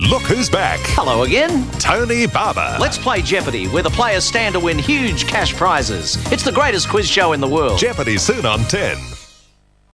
Look who's back. Hello again. Tony Barber. Let's play Jeopardy, where the players stand to win huge cash prizes. It's the greatest quiz show in the world. Jeopardy soon on 10.